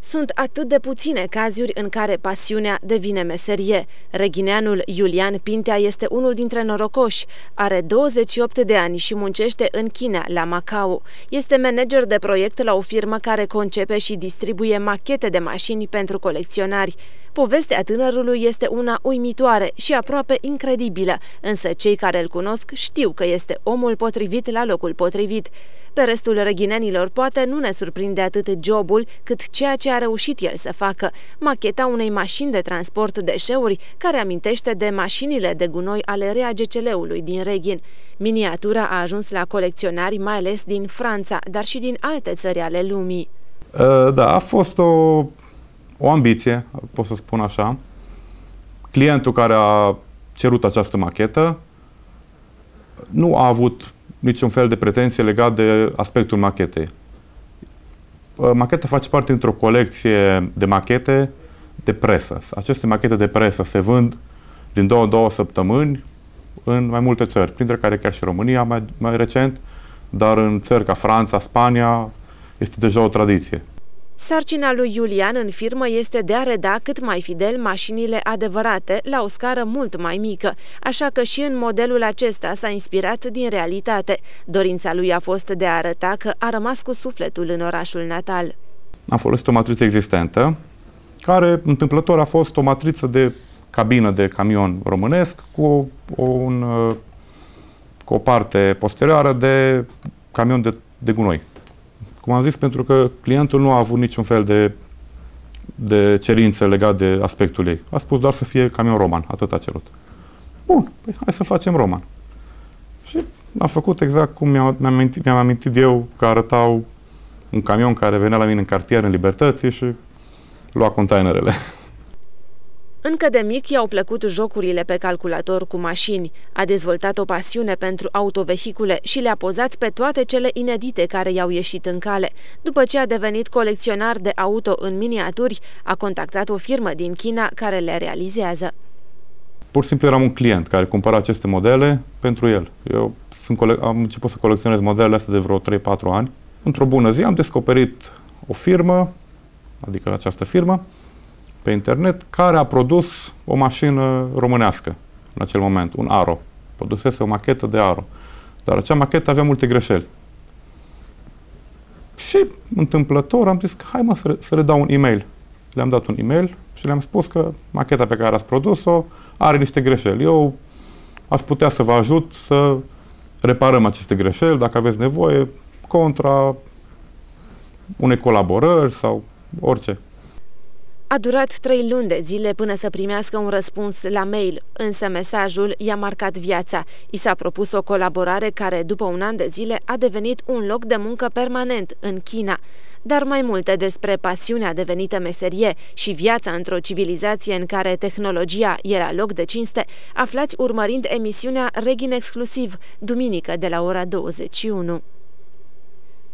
Sunt atât de puține cazuri în care pasiunea devine meserie. Reghineanul Iulian Pintea este unul dintre norocoși. Are 28 de ani și muncește în China, la Macau. Este manager de proiect la o firmă care concepe și distribuie machete de mașini pentru colecționari. Povestea tânărului este una uimitoare și aproape incredibilă, însă cei care îl cunosc știu că este omul potrivit la locul potrivit. Pe restul reghinenilor poate nu ne surprinde atât jobul cât ceea ce a reușit el să facă, macheta unei mașini de transport deșeuri care amintește de mașinile de gunoi ale RAGCL-ului din Reghin. Miniatura a ajuns la colecționari mai ales din Franța, dar și din alte țări ale lumii. Uh, da, a fost o, o ambiție, pot să spun așa. Clientul care a cerut această machetă nu a avut niciun fel de pretenție legat de aspectul machetei. Uh, macheta face parte dintr-o colecție de machete de presă. Aceste machete de presă se vând din două, două săptămâni în mai multe țări, printre care chiar și România mai, mai recent, dar în țări ca Franța, Spania, este deja o tradiție. Sarcina lui Iulian în firmă este de a reda cât mai fidel mașinile adevărate, la o scară mult mai mică, așa că și în modelul acesta s-a inspirat din realitate. Dorința lui a fost de a arăta că a rămas cu sufletul în orașul natal. Am folosit o matriță existentă, care întâmplător a fost o matriță de cabină de camion românesc cu o, un, cu o parte posterioară de camion de, de gunoi. Cum am zis, pentru că clientul nu a avut niciun fel de, de cerințe legat de aspectul ei. A spus doar să fie camion roman, atât a cerut. Bun, păi hai să facem roman. Și am făcut exact cum mi-am, mi-am, amintit, mi-am amintit eu că arătau un camion care venea la mine în cartier, în Libertății și lua containerele. Încă de mic i-au plăcut jocurile pe calculator cu mașini. A dezvoltat o pasiune pentru autovehicule și le-a pozat pe toate cele inedite care i-au ieșit în cale. După ce a devenit colecționar de auto în miniaturi, a contactat o firmă din China care le realizează. Pur și simplu eram un client care cumpăra aceste modele pentru el. Eu sunt am început să colecționez modelele astea de vreo 3-4 ani. Într-o bună zi am descoperit o firmă, adică această firmă, pe internet care a produs o mașină românească în acel moment, un Aro. Produsese o machetă de Aro. Dar acea machetă avea multe greșeli. Și întâmplător am zis că hai mă să, să le dau un e-mail. Le-am dat un e-mail și le-am spus că macheta pe care ați produs-o are niște greșeli. Eu aș putea să vă ajut să reparăm aceste greșeli dacă aveți nevoie contra unei colaborări sau orice. A durat trei luni de zile până să primească un răspuns la mail, însă mesajul i-a marcat viața. I s-a propus o colaborare care, după un an de zile, a devenit un loc de muncă permanent în China. Dar mai multe despre pasiunea devenită meserie și viața într-o civilizație în care tehnologia era loc de cinste, aflați urmărind emisiunea Regin Exclusiv, duminică de la ora 21.